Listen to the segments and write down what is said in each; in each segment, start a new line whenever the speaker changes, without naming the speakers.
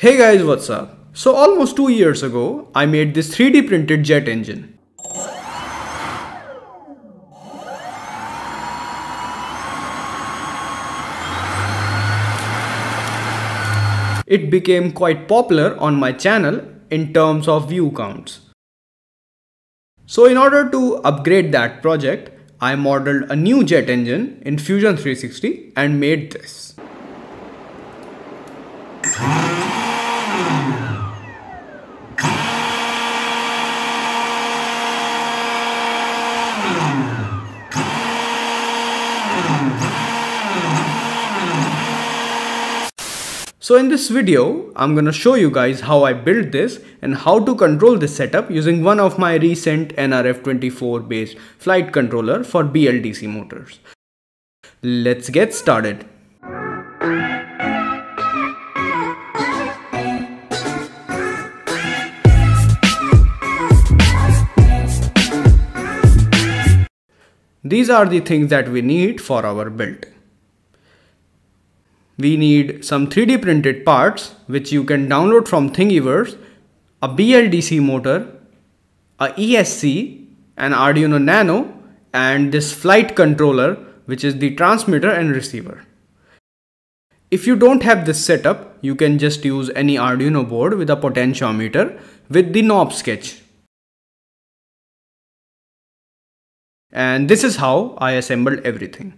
Hey guys, what's up? So almost two years ago, I made this 3D printed jet engine. It became quite popular on my channel in terms of view counts. So in order to upgrade that project, I modeled a new jet engine in Fusion 360 and made this. So in this video, I'm gonna show you guys how I built this and how to control this setup using one of my recent NRF24 based flight controller for BLDC motors. Let's get started. These are the things that we need for our build. We need some 3D printed parts which you can download from Thingiverse, a BLDC motor, a ESC, an Arduino Nano and this flight controller which is the transmitter and receiver. If you don't have this setup, you can just use any Arduino board with a potentiometer with the knob sketch. And this is how I assembled everything.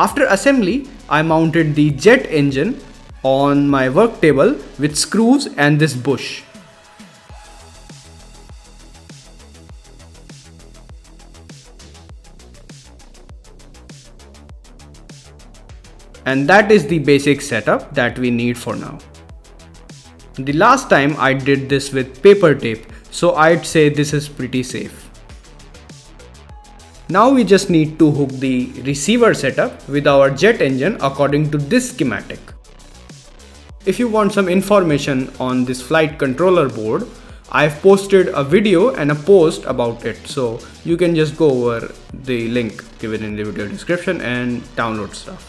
After assembly, I mounted the jet engine on my work table with screws and this bush. And that is the basic setup that we need for now. The last time I did this with paper tape, so I'd say this is pretty safe. Now we just need to hook the receiver setup with our jet engine according to this schematic. If you want some information on this flight controller board, I've posted a video and a post about it so you can just go over the link given in the video description and download stuff.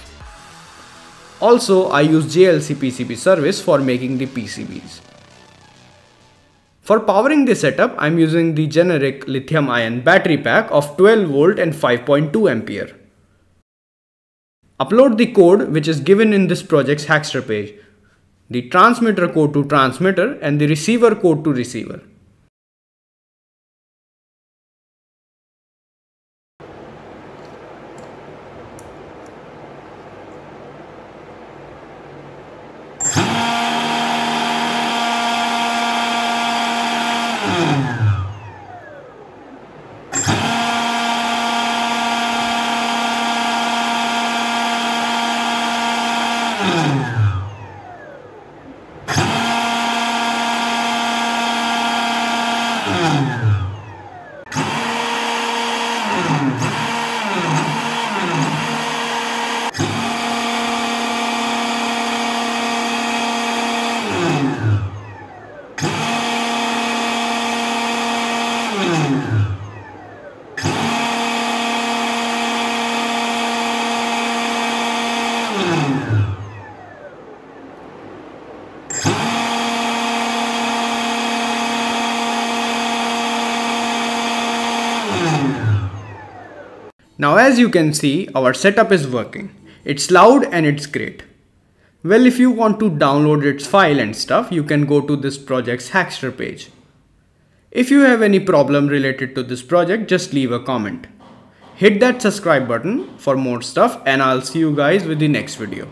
Also, I use JLC PCB service for making the PCBs. For powering this setup, I'm using the generic lithium ion battery pack of 12 volt and 5.2 ampere. Upload the code which is given in this project's Hackster page. The transmitter code to transmitter and the receiver code to receiver. Now as you can see, our setup is working. It's loud and it's great. Well, if you want to download its file and stuff, you can go to this project's Hackster page. If you have any problem related to this project, just leave a comment. Hit that subscribe button for more stuff and I'll see you guys with the next video.